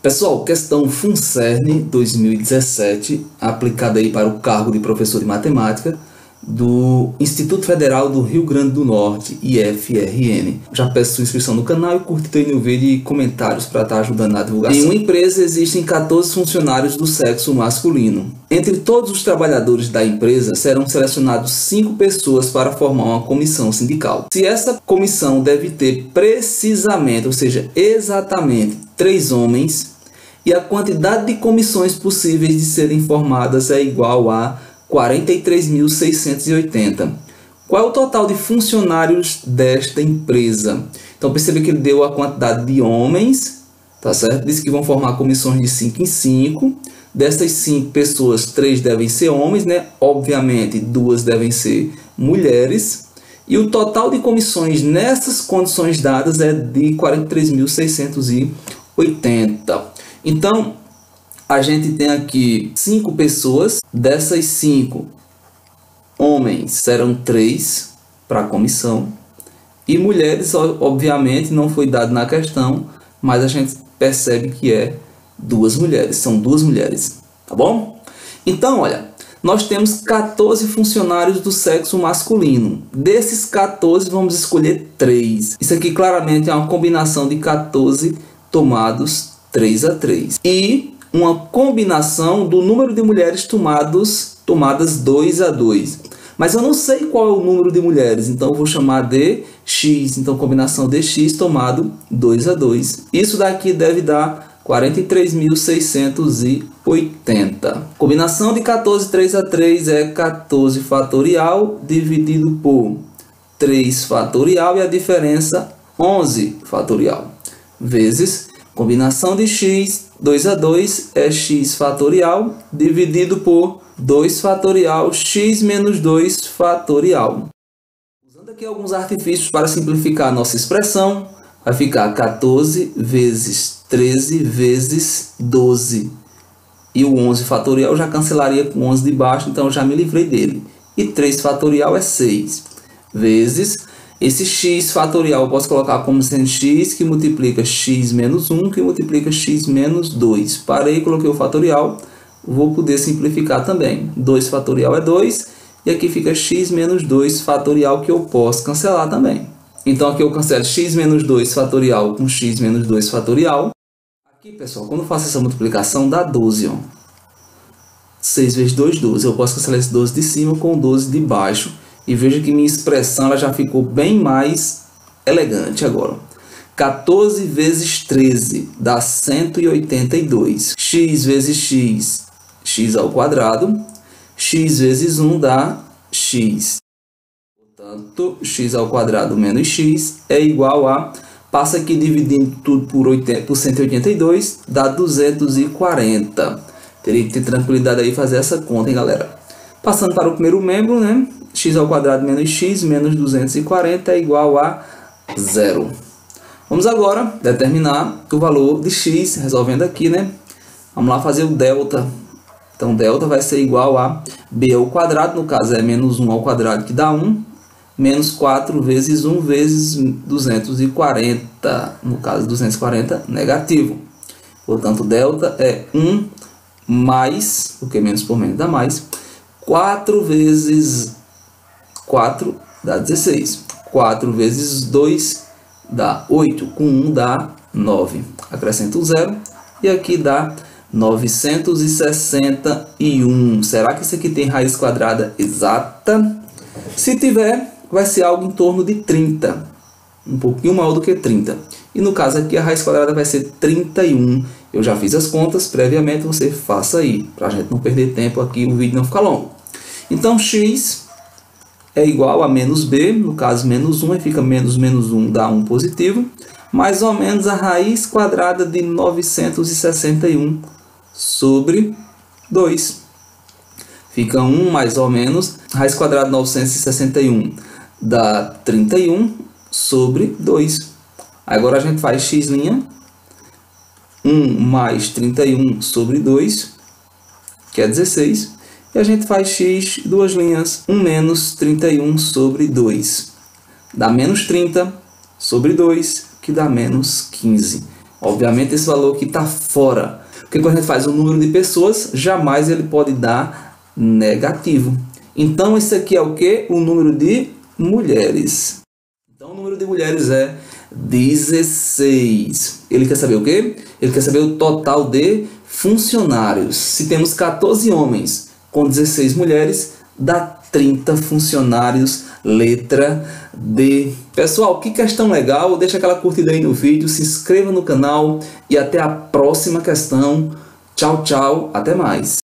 Pessoal, questão FUNCERN 2017, aplicada aí para o cargo de professor de matemática do Instituto Federal do Rio Grande do Norte, IFRN. Já peço sua inscrição no canal e curta aí no vídeo e comentários para estar ajudando na divulgação. Em uma empresa existem 14 funcionários do sexo masculino. Entre todos os trabalhadores da empresa serão selecionados 5 pessoas para formar uma comissão sindical. Se essa comissão deve ter precisamente, ou seja, exatamente, 3 homens, e a quantidade de comissões possíveis de serem formadas é igual a 43.680. Qual é o total de funcionários desta empresa? Então perceba que ele deu a quantidade de homens, tá certo? Diz que vão formar comissões de 5 em 5. Dessas 5 pessoas, 3 devem ser homens, né? Obviamente, duas devem ser mulheres. E o total de comissões nessas condições dadas é de 43.680. Então, a gente tem aqui cinco pessoas. Dessas cinco, homens serão três para a comissão. E mulheres, obviamente, não foi dado na questão, mas a gente percebe que é duas mulheres. São duas mulheres, tá bom? Então, olha, nós temos 14 funcionários do sexo masculino. Desses 14, vamos escolher 3. Isso aqui claramente é uma combinação de 14 tomados 3 a 3. E uma combinação do número de mulheres tomados, tomadas 2 a 2. Mas eu não sei qual é o número de mulheres, então vou chamar de x. Então, combinação de x tomado 2 a 2. Isso daqui deve dar 43.680. Combinação de 14 3 a 3 é 14 fatorial dividido por 3 fatorial e a diferença 11 fatorial vezes combinação de x 2 a 2 é x fatorial dividido por 2 fatorial x menos 2 fatorial. Usando aqui alguns artifícios para simplificar a nossa expressão, vai ficar 14 vezes 13 vezes 12. E o 11 fatorial já cancelaria com 11 de baixo, então já me livrei dele. E 3 fatorial é 6 vezes esse x fatorial eu posso colocar como sendo x que multiplica x menos 1, que multiplica x menos 2. Parei, coloquei o fatorial, vou poder simplificar também. 2 fatorial é 2, e aqui fica x menos 2 fatorial, que eu posso cancelar também. Então aqui eu cancelo x menos 2 fatorial com x menos 2 fatorial. Aqui, pessoal, quando eu faço essa multiplicação, dá 12. Ó. 6 vezes 2, 12. Eu posso cancelar esse 12 de cima com o 12 de baixo e veja que minha expressão ela já ficou bem mais elegante agora. 14 vezes 13 dá 182. x vezes x, x ao quadrado. x vezes 1 dá x. Portanto, x ao quadrado menos x é igual a... Passa aqui dividindo tudo por, 80, por 182, dá 240. Teria que ter tranquilidade aí fazer essa conta, hein, galera? Passando para o primeiro membro, né? X ao quadrado menos x menos 240 é igual a zero. Vamos agora determinar o valor de x, resolvendo aqui, né? Vamos lá fazer o delta. Então, delta vai ser igual a b ao quadrado, no caso é menos 1 ao quadrado, que dá 1, menos 4 vezes 1 vezes 240, no caso 240, negativo. Portanto, delta é 1 mais, porque menos por menos dá mais, 4 vezes 4 dá 16. 4 vezes 2 dá 8. Com 1 dá 9. Acrescento 0 e aqui dá 961. Será que isso aqui tem raiz quadrada exata? Se tiver, vai ser algo em torno de 30. Um pouquinho maior do que 30. E no caso aqui, a raiz quadrada vai ser 31. Eu já fiz as contas previamente, você faça aí, para a gente não perder tempo aqui o vídeo não ficar longo. Então, x é igual a menos b, no caso menos 1, e fica menos menos 1 dá 1 positivo, mais ou menos a raiz quadrada de 961 sobre 2. Fica 1 mais ou menos, raiz quadrada de 961 dá 31 sobre 2. Agora a gente faz x', 1 mais 31 sobre 2, que é 16, e a gente faz x, duas linhas, 1 menos 31 sobre 2. Dá menos 30 sobre 2, que dá menos 15. Obviamente esse valor aqui está fora. Porque quando a gente faz o número de pessoas, jamais ele pode dar negativo. Então esse aqui é o que? O número de mulheres. Então o número de mulheres é 16. Ele quer saber o quê? Ele quer saber o total de funcionários. Se temos 14 homens com 16 mulheres, dá 30 funcionários, letra D. Pessoal, que questão legal, deixa aquela curtida aí no vídeo, se inscreva no canal e até a próxima questão. Tchau, tchau, até mais.